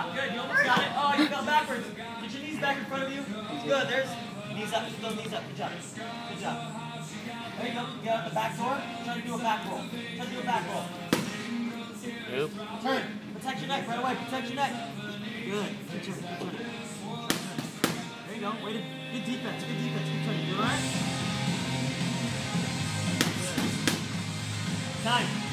Stop. Good. You almost got it. Oh, you fell backwards. Get your knees back in front of you. Good. There's knees up. Still knees up. Good job. Good job. There you go. Get out the back door. Try to do a back roll. Try to do a back roll. Yep. Turn. Protect your neck right away. Protect your neck. Good. Good turn. Good turn. There you go. Wait. A, good defense. Good defense. Good turn. You all right? Good. Time.